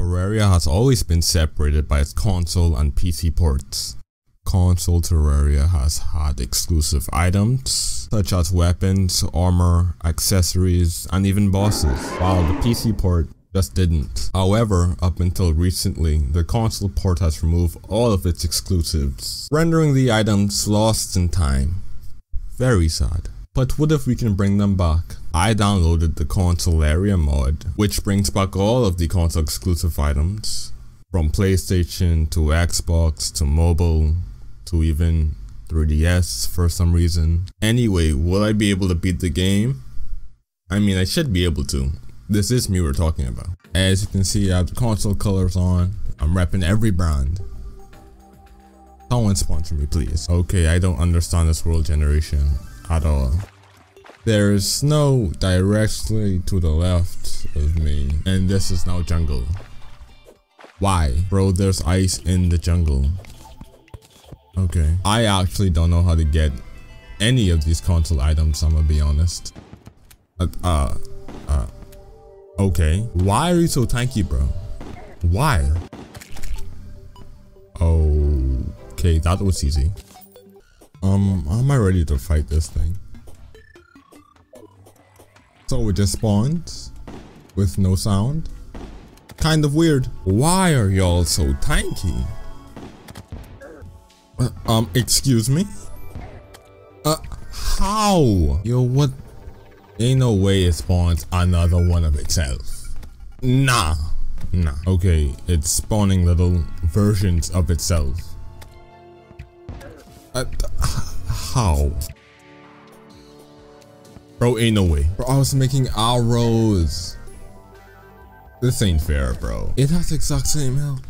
Terraria has always been separated by its console and PC ports. Console Terraria has had exclusive items, such as weapons, armor, accessories, and even bosses, while the PC port just didn't. However, up until recently, the console port has removed all of its exclusives, rendering the items lost in time. Very sad. But what if we can bring them back? I downloaded the Consolaria mod, which brings back all of the console exclusive items, from PlayStation to Xbox to mobile to even 3DS for some reason. Anyway, will I be able to beat the game? I mean, I should be able to. This is me we're talking about. As you can see, I have the console colors on. I'm repping every brand. Someone sponsor me, please. Okay, I don't understand this world generation at all. There's snow directly to the left of me, and this is now jungle. Why? Bro, there's ice in the jungle. Okay. I actually don't know how to get any of these console items, I'm gonna be honest. Uh, uh, uh, okay. Why are you so tanky, bro? Why? Oh okay, that was easy. Um, am I ready to fight this thing? So it just spawned with no sound. Kind of weird. Why are y'all so tanky? Uh, um, excuse me? Uh, how? Yo, what? Ain't no way it spawns another one of itself. Nah. Nah. Okay, it's spawning little versions of itself. Uh, how? Bro, ain't no way. Bro, I was making arrows. This ain't fair, bro. It has the exact same health.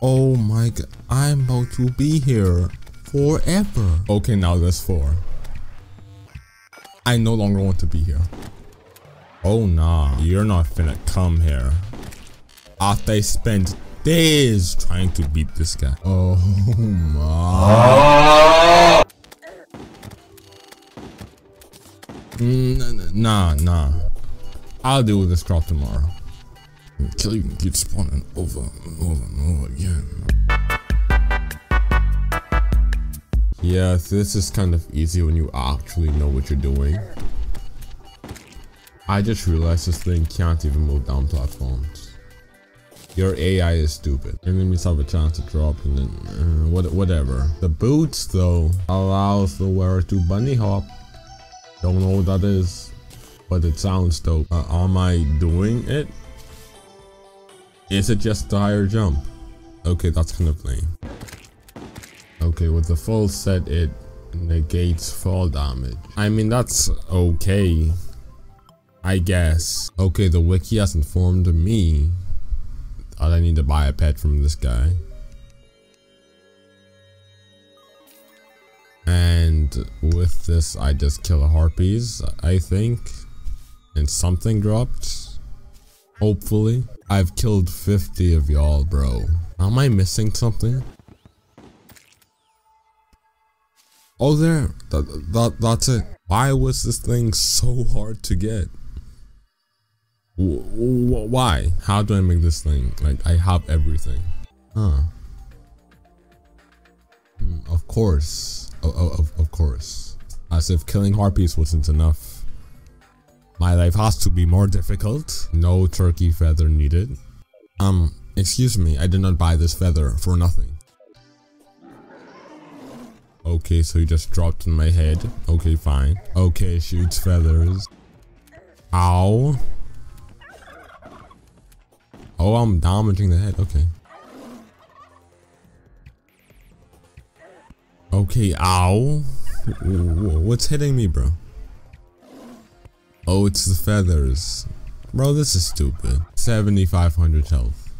Oh my god. I'm about to be here forever. Okay, now there's four. I no longer want to be here. Oh nah, you're not finna come here. After I spent days trying to beat this guy. Oh my. Nah, nah. I'll deal with this crop tomorrow. Kill you keep spawning over and over and over again. Yeah, this is kind of easy when you actually know what you're doing. I just realized this thing can't even move down platforms. Your AI is stupid. Enemies have a chance to drop and then uh, what, whatever. The boots though allows the wearer to bunny hop don't know what that is, but it sounds dope. Uh, am I doing it? Is it just a higher jump? Okay, that's kind of lame. Okay, with the full set, it negates fall damage. I mean, that's okay. I guess. Okay, the wiki has informed me that I need to buy a pet from this guy. And with this, I just kill harpies, I think. And something dropped. Hopefully. I've killed 50 of y'all, bro. Am I missing something? Oh, there. That, that, that's it. Why was this thing so hard to get? Why? How do I make this thing? Like, I have everything. Huh. Hmm, of course. Of, of, course. As if killing harpies wasn't enough. My life has to be more difficult. No turkey feather needed. Um, excuse me, I did not buy this feather for nothing. Okay, so you just dropped in my head. Okay, fine. Okay, shoots feathers. Ow. Oh, I'm damaging the head. Okay. Okay, ow. What's hitting me, bro? Oh, it's the feathers. Bro, this is stupid. 7,500 health.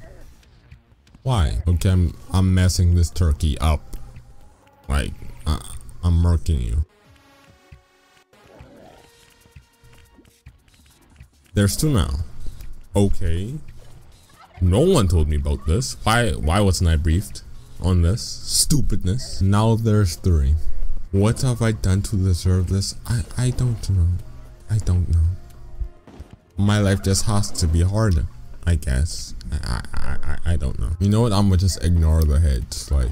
Why? Okay, I'm, I'm messing this turkey up. Like, uh, I'm murking you. There's two now. Okay. No one told me about this. Why, why wasn't I briefed? On this stupidness. Now there's three. What have I done to deserve this? I, I don't know. I don't know. My life just has to be harder. I guess. I, I, I, I don't know. You know what? I'm gonna just ignore the heads. Like,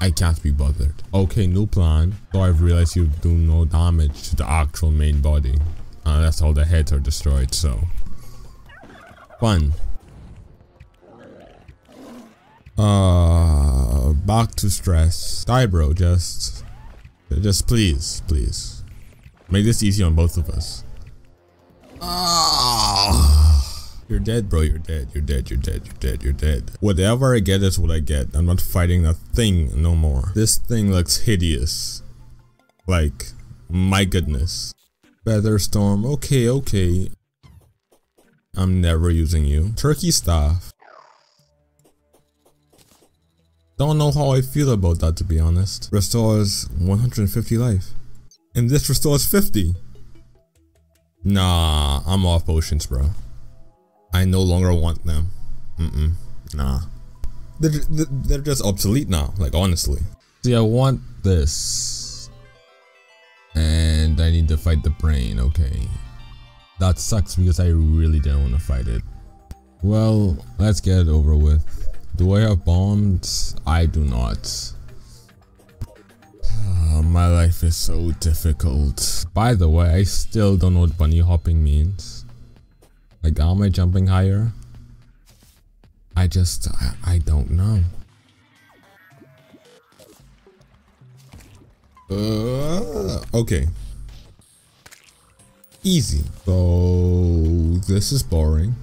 I can't be bothered. Okay, new plan. So I've realized you do no damage to the actual main body. Uh, Unless all the heads are destroyed, so. Fun. Uh, back to stress. Die, bro. Just, just please, please, make this easy on both of us. Ah, you're dead, bro. You're dead. You're dead. You're dead. You're dead. You're dead. Whatever I get is what I get. I'm not fighting that thing no more. This thing looks hideous. Like, my goodness. Featherstorm. Okay, okay. I'm never using you. Turkey staff. Don't know how I feel about that to be honest. Restores 150 life. And this restores 50. Nah, I'm off potions, bro. I no longer want them. Mm-mm. Nah. They're, they're just obsolete now, like honestly. See, I want this. And I need to fight the brain, okay. That sucks because I really don't want to fight it. Well, let's get it over with. Do I have bombs? I do not. Uh, my life is so difficult. By the way, I still don't know what bunny hopping means. Like, am I jumping higher? I just, I, I don't know. Uh, okay. Easy. So, this is boring.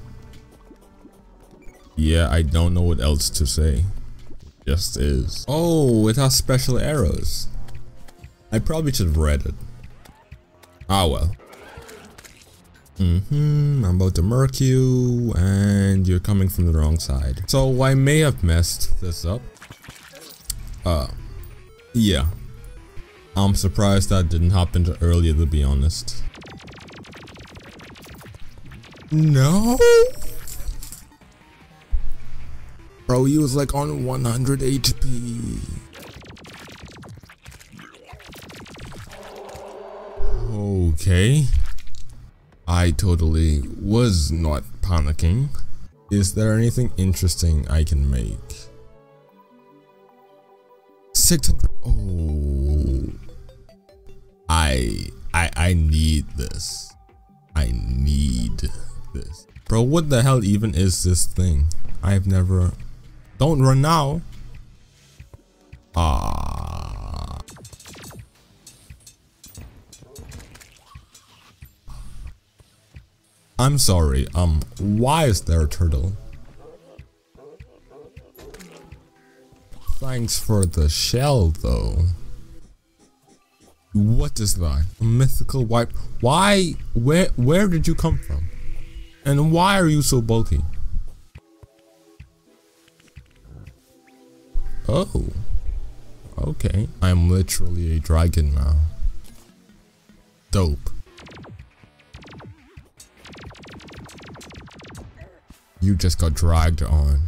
Yeah, I don't know what else to say. It just is. Oh, it has special arrows. I probably should have read it. Ah well. Mm-hmm, I'm about to murk you, and you're coming from the wrong side. So I may have messed this up. Uh, yeah. I'm surprised that didn't happen earlier to be honest. No? Bro, he was like on 100 HP. Okay. I totally was not panicking. Is there anything interesting I can make? 600. Oh. I, I, I need this. I need this. Bro, what the hell even is this thing? I've never don't run now. Ah. I'm sorry, um, why is there a turtle? Thanks for the shell, though. What is that? A mythical wipe? Why? Where? Where did you come from? And why are you so bulky? Oh. Okay. I'm literally a dragon now. Dope. You just got dragged on.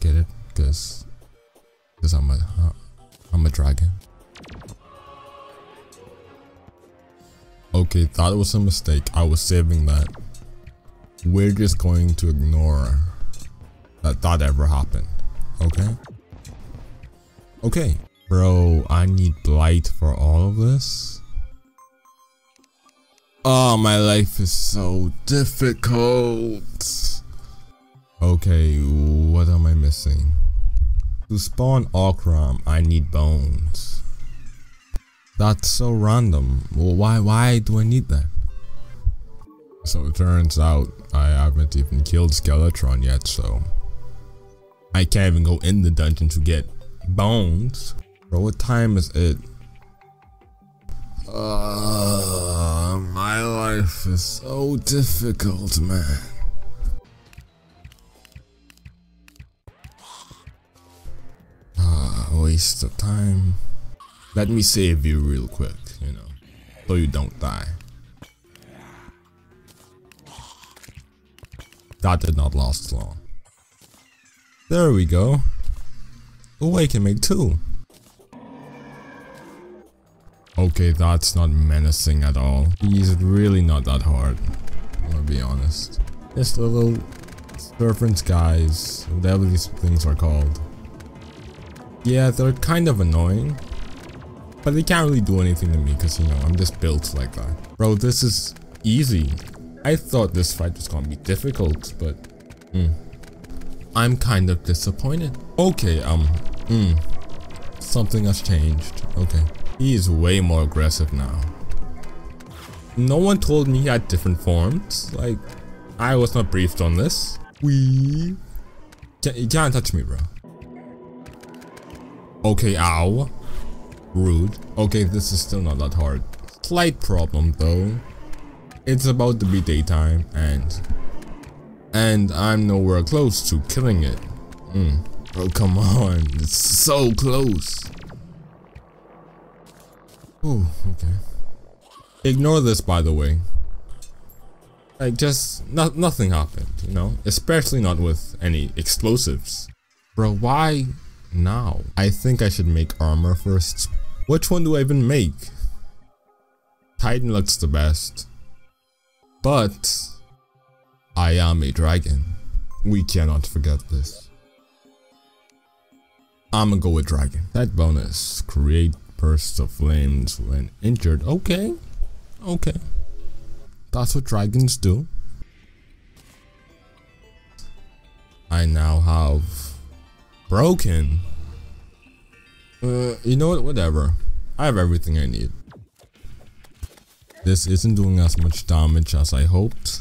Get it? Cause, cause I'm a, uh, I'm a dragon. Okay, thought it was a mistake. I was saving that. We're just going to ignore that that ever happened. Okay? Okay. Bro, I need blight for all of this. Oh, my life is so difficult. Okay, what am I missing? To spawn Ocram, I need bones. That's so random. Well, why, why do I need that? So it turns out I haven't even killed Skeletron yet, so I can't even go in the dungeon to get Bones. Bro, what time is it? Uh, my life is so difficult, man. Ah, waste of time. Let me save you real quick, you know, so you don't die. That did not last long. There we go. I can make two. Okay, that's not menacing at all. He's really not that hard. I'm gonna be honest. This little serpent guys, whatever these things are called. Yeah, they're kind of annoying. But they can't really do anything to me because, you know, I'm just built like that. Bro, this is easy. I thought this fight was gonna be difficult, but... Mm, I'm kind of disappointed. Okay, um, mm, something has changed. Okay. He is way more aggressive now. No one told me he had different forms. Like, I was not briefed on this. We... You can't touch me, bro. Okay, ow. Rude. Okay, this is still not that hard. Slight problem, though. It's about to be daytime, and... And I'm nowhere close to killing it. Mm. Oh, come on. It's so close. Oh, okay. Ignore this, by the way. Like, just, no, nothing happened, you know? Especially not with any explosives. Bro, why now? I think I should make armor first. Which one do I even make? Titan looks the best. But, I am a dragon. We cannot forget this. I'ma go with dragon. That bonus, create bursts of flames when injured. Okay, okay. That's what dragons do. I now have broken. Uh, you know what? Whatever. I have everything I need. This isn't doing as much damage as I hoped.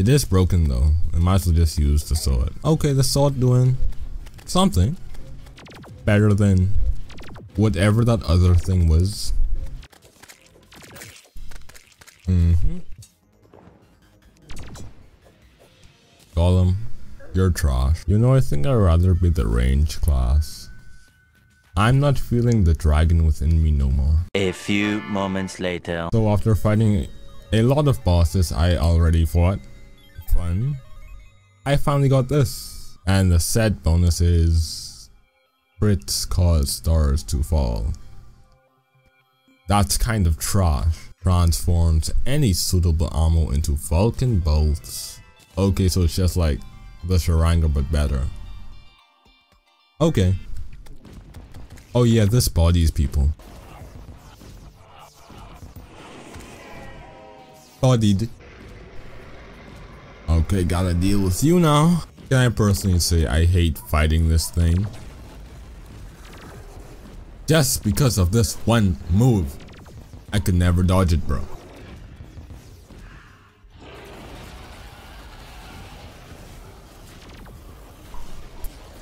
It is broken though. I might as well just use the sword. Okay, the sword doing something better than whatever that other thing was. Mm-hmm. Golem, you're trash. You know, I think I'd rather be the range class. I'm not feeling the dragon within me no more. A few moments later. So after fighting a lot of bosses I already fought, fun, I finally got this. And the set bonus is Crits cause stars to fall. That's kind of trash. Transforms any suitable ammo into Vulcan bolts. Okay, so it's just like the Sharanga but better. Okay. Oh yeah, this bodies people. Bodied. Okay, gotta deal with you now. Can I personally say I hate fighting this thing? Just because of this one move. I could never dodge it, bro.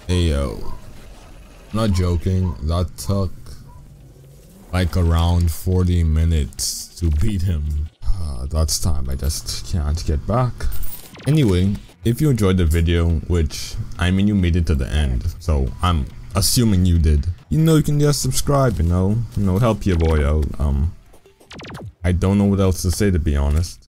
Hey yo. Not joking, that took like around 40 minutes to beat him. Uh, that's time I just can't get back. Anyway, if you enjoyed the video, which I mean you made it to the end, so I'm assuming you did. You know, you can just subscribe, you know, you know, help your boy out. Um, I don't know what else to say to be honest.